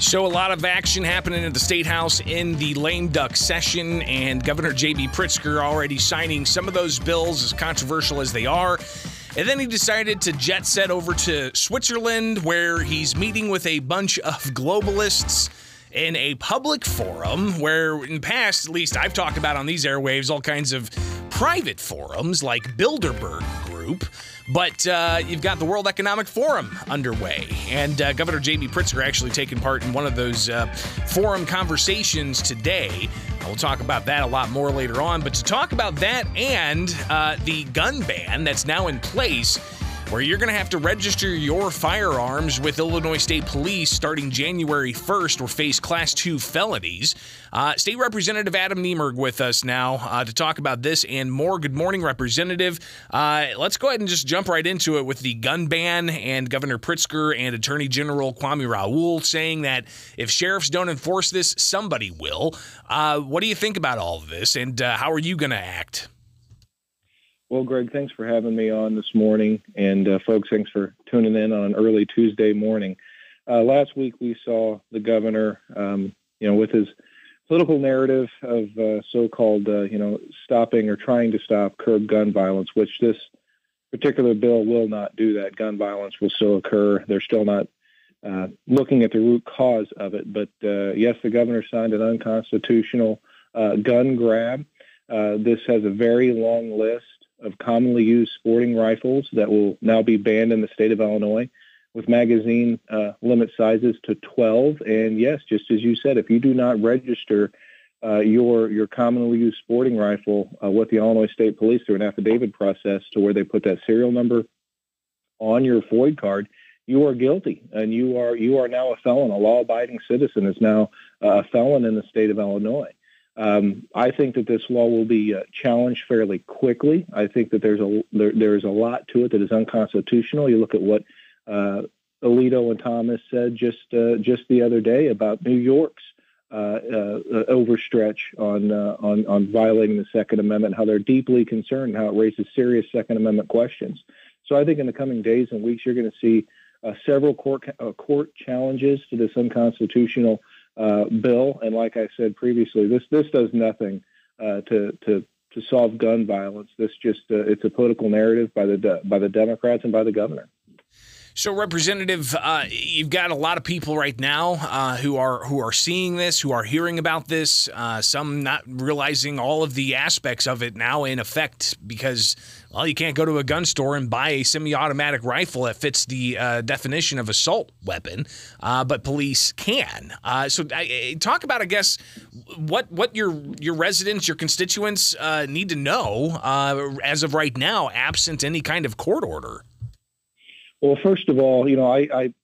So, a lot of action happening at the State House in the lame duck session, and Governor J.B. Pritzker already signing some of those bills, as controversial as they are. And then he decided to jet set over to Switzerland, where he's meeting with a bunch of globalists in a public forum where, in the past, at least I've talked about on these airwaves, all kinds of private forums like Bilderberg Group. But uh, you've got the World Economic Forum underway, and uh, Governor J.B. Pritzker actually taking part in one of those uh, forum conversations today. We'll talk about that a lot more later on. But to talk about that and uh, the gun ban that's now in place where you're going to have to register your firearms with Illinois State Police starting January 1st or face Class 2 felonies. Uh, State Representative Adam Niemerg with us now uh, to talk about this and more. Good morning, Representative. Uh, let's go ahead and just jump right into it with the gun ban and Governor Pritzker and Attorney General Kwame Raoul saying that if sheriffs don't enforce this, somebody will. Uh, what do you think about all of this, and uh, how are you going to act? Well, Greg, thanks for having me on this morning. And uh, folks, thanks for tuning in on an early Tuesday morning. Uh, last week, we saw the governor, um, you know, with his political narrative of uh, so-called, uh, you know, stopping or trying to stop curb gun violence, which this particular bill will not do that. Gun violence will still occur. They're still not uh, looking at the root cause of it. But uh, yes, the governor signed an unconstitutional gun grab. this has a very long list of commonly used sporting rifles that will now be banned in the state of Illinois with magazine uh, limit sizes to 12. And yes, just as you said, if you do not register uh, your your commonly used sporting rifle uh, with the Illinois State Police through an affidavit process to where they put that serial number on your FOID card, you are guilty, and you are you are now a felon. A law-abiding citizen is now a felon in the state of Illinois. Um, I think that this law will be uh, challenged fairly quickly. I think that there's a there, there's a lot to it that is unconstitutional. You look at what uh, Alito and Thomas said just uh, just the other day about New York's uh, uh, overstretch on uh, on on violating the Second Amendment, how they're deeply concerned, how it raises serious Second Amendment questions. So I think in the coming days and weeks, you're going to see several court court challenges to this unconstitutional bill. And like I said previously, this this does nothing uh, to to to solve gun violence. This just uh, it's a political narrative by the by the Democrats and by the governor. So, Representative, uh, you've got a lot of people right now uh, who are who are seeing this, who are hearing about this. Uh, some not realizing all of the aspects of it now in effect because, well, you can't go to a gun store and buy a semi-automatic rifle that fits the uh, definition of assault weapon, uh, but police can. Uh, so, talk about, I guess, what what your your residents, your constituents need to know as of right now, absent any kind of court order. Well, first of all, you know, I, I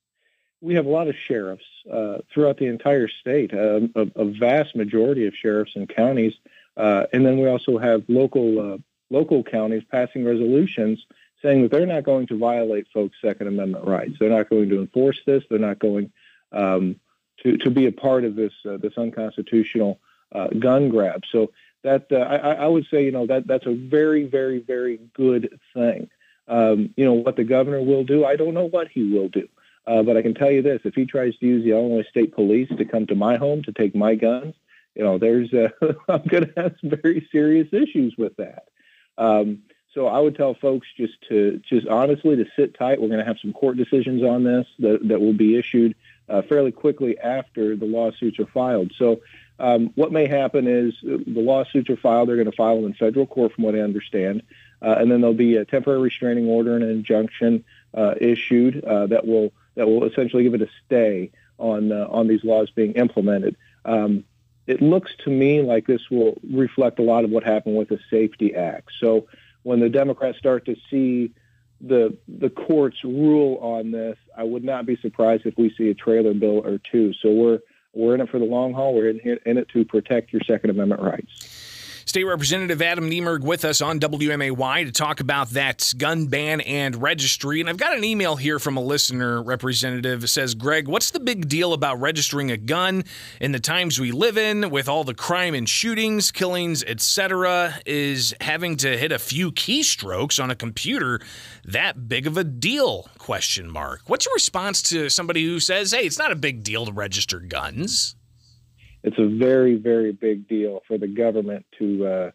we have a lot of sheriffs uh, throughout the entire state, uh, a, a, vast majority of sheriffs and counties, uh, and then we also have local uh, local counties passing resolutions saying that they're not going to violate folks' Second Amendment rights. They're not going to enforce this. They're not going um, to to be a part of this uh, this unconstitutional uh, gun grab. So that I, I would say, you know, that that's a very very very good thing. Um, you know, what the governor will do, I don't know what he will do. Uh, but I can tell you this: if he tries to use the Illinois State Police to come to my home to take my guns, you know, there's uh, I'm going to have some very serious issues with that. Um, so I would tell folks just to just honestly to sit tight. We're going to have some court decisions on this that, that will be issued uh, fairly quickly after the lawsuits are filed. So um, what may happen is the lawsuits are filed. They're going to file them in federal court, from what I understand. Uh, and then there'll be a temporary restraining order and an injunction uh, issued uh, that will that will essentially give it a stay on on these laws being implemented. Um, it looks to me like this will reflect a lot of what happened with the Safety Act. So when the Democrats start to see the the courts rule on this, I would not be surprised if we see a trailer bill or two. So we're we're in it for the long haul. We're in, in it to protect your Second Amendment rights. State Representative Adam Niemerg with us on WMAY to talk about that gun ban and registry. And I've got an email here from a listener representative that says, Greg, what's the big deal about registering a gun in the times we live in with all the crime and shootings, killings, etc.? Is having to hit a few keystrokes on a computer that big of a deal? Question mark. What's your response to somebody who says, hey, it's not a big deal to register guns? It's a very, very big deal for the government to uh,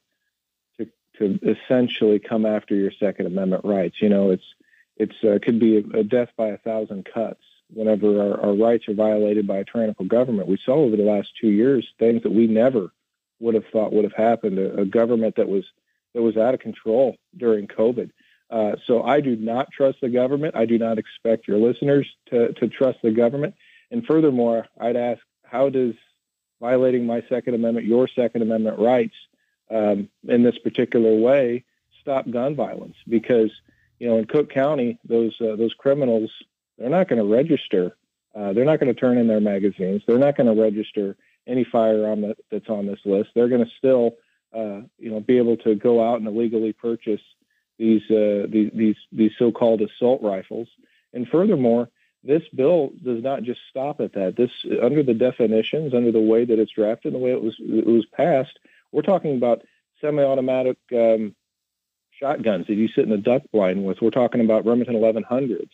to to essentially come after your Second Amendment rights. You know, it's it's uh, could be a, a death by a thousand cuts whenever our, our rights are violated by a tyrannical government. We saw over the last two years things that we never would have thought would have happened. A, a government that was that was out of control during COVID. Uh, so I do not trust the government. I do not expect your listeners to, to trust the government. And furthermore, I'd ask, how does violating my Second Amendment, your Second Amendment rights um, in this particular way, stop gun violence. Because you know, in Cook County, those uh, those criminals, they're not going to register. Uh, they're not going to turn in their magazines. They're not going to register any firearm that, that's on this list. They're going to still, uh, you know, be able to go out and illegally purchase these uh, these these, these so-called assault rifles. And furthermore, this bill does not just stop at that. This, under the definitions, under the way that it's drafted, and the way it was it was passed, we're talking about semi-automatic um, shotguns that you sit in a duck blind with. We're talking about Remington 1100s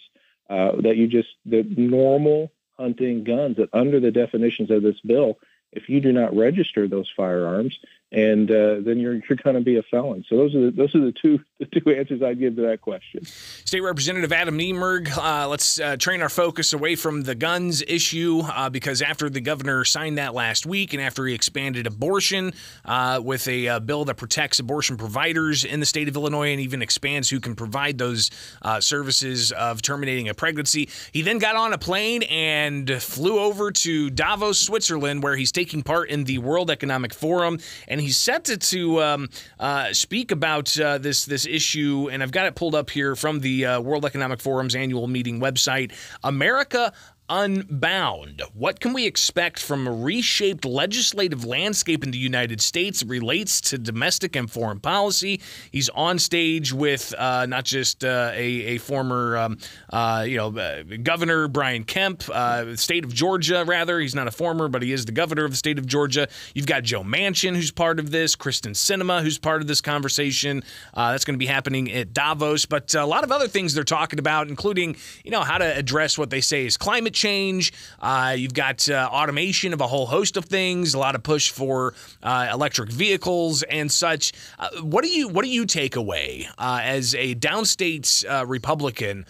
uh, that you just the normal hunting guns that under the definitions of this bill, if you do not register those firearms, and uh, then you're you're going to be a felon. So those are the, those are the two the two answers I'd give to that question. State Representative Adam Niemerg, uh, let's uh, train our focus away from the guns issue uh, because after the governor signed that last week, and after he expanded abortion uh, with a uh, bill that protects abortion providers in the state of Illinois and even expands who can provide those services of terminating a pregnancy, he then got on a plane and flew over to Davos, Switzerland, where he's taking part in the World Economic Forum and and he's set to, to um, uh, speak about uh, this this issue. And I've got it pulled up here from the uh, World Economic Forum's annual meeting website. America Unbound. What can we expect from a reshaped legislative landscape in the United States that relates to domestic and foreign policy? He's on stage with uh, not just uh, a, a, former, um, uh, you know, uh, governor Brian Kemp, uh, state of Georgia. Rather, he's not a former, but he is the governor of the state of Georgia. You've got Joe Manchin, who's part of this. Kyrsten Sinema, who's part of this conversation. Uh, that's going to be happening at Davos, but a lot of other things they're talking about, including, you know, how to address what they say is climate change. Uh, you've got uh, automation of a whole host of things. A lot of push for uh, electric vehicles and such. Uh, what do you what do you take away uh, as a downstate uh, Republican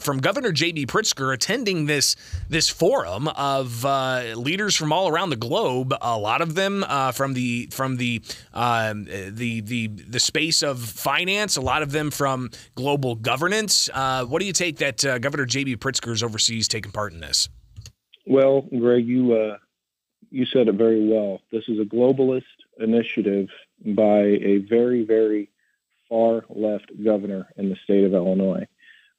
from Governor J.B. Pritzker attending this this forum of leaders from all around the globe? A lot of them from the from the um, the the the space of finance. A lot of them from global governance. what do you take that Governor J.B. Pritzker is overseas taking part in this? This? Well, Greg, you uh, you said it very well. This is a globalist initiative by a very, very far left governor in the state of Illinois.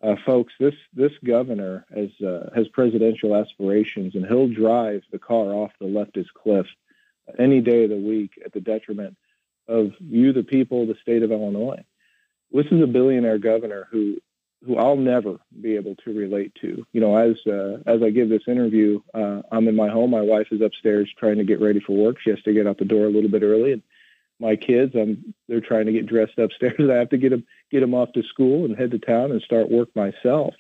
Uh, folks, this this governor has uh, has presidential aspirations, and he'll drive the car off the leftist cliff any day of the week at the detriment of you, the people the state of Illinois. This is a billionaire governor who who I'll never be able to relate to. You know, as uh, as I give this interview, uh, I'm in my home. My wife is upstairs trying to get ready for work. She has to get out the door a little bit early, and my kids, I'm they're trying to get dressed upstairs. I have to get them get them off to school and head to town and start work myself.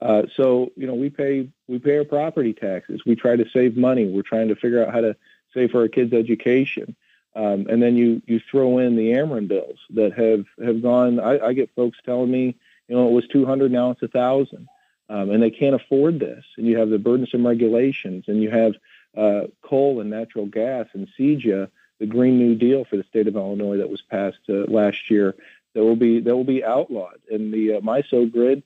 Uh, so you know, we pay we pay our property taxes. We try to save money. We're trying to figure out how to save for our kids' education. Um, and then you you throw in the Ameren bills that have have gone. I, I get folks telling me you know, it was 200, now it's a 1,000. Um, and they can't afford this. And you have the burdensome regulations, and you have uh, coal and natural gas and CEJA, the Green New Deal for the state of Illinois that was passed uh, last year, that will be that will be outlawed. And the uh, MISO grid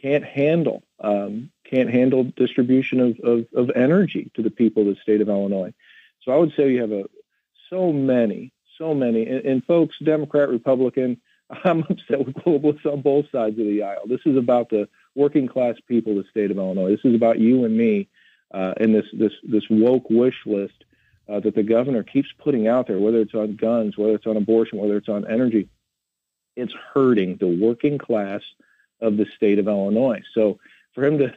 can't handle um, can't handle distribution of, of, of energy to the people of the state of Illinois. So I would say you have a so many, so many, and, and folks, Democrat, Republican, I'm upset with globalists on both sides of the aisle. This is about the working class people of the state of Illinois. This is about you and me uh, and this this this woke wish list uh, that the governor keeps putting out there, whether it's on guns, whether it's on abortion, whether it's on energy, it's hurting the working class of the state of Illinois. So for him to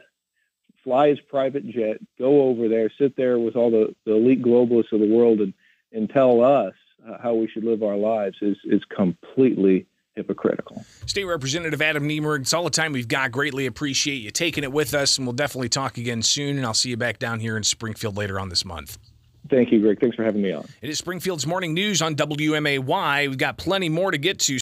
fly his private jet, go over there, sit there with all the, the elite globalists of the world, and and tell us how we should live our lives is is completely hypocritical. State Representative Adam Niemerg, it's all the time we've got. Greatly appreciate you taking it with us, and we'll definitely talk again soon. And I'll see you back down here in Springfield later on this month. Thank you, Greg. Thanks for having me on. It is Springfield's Morning News on WMAY. We've got plenty more to get to.